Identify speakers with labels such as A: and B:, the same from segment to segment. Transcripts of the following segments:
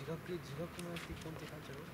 A: 自学自学の結婚って感じだろ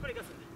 B: これ行かすん。